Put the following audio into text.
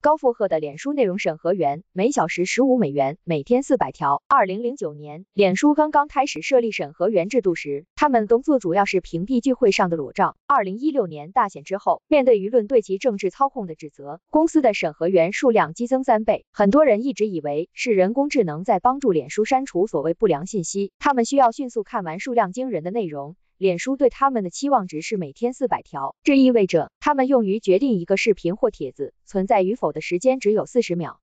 高负荷的脸书内容审核员，每小时十五美元，每天四百条。二零零九年，脸书刚刚开始设立审核员制度时，他们工作主要是屏蔽聚会上的裸照。二零一六年大选之后，面对舆论对其政治操控的指责，公司的审核员数量激增三倍。很多人一直以为是人工智能在帮助脸书删除所谓不良信息，他们需要迅速看完数量惊人的内容。脸书对他们的期望值是每天四百条，这意味着他们用于决定一个视频或帖子存在与否的时间只有四十秒。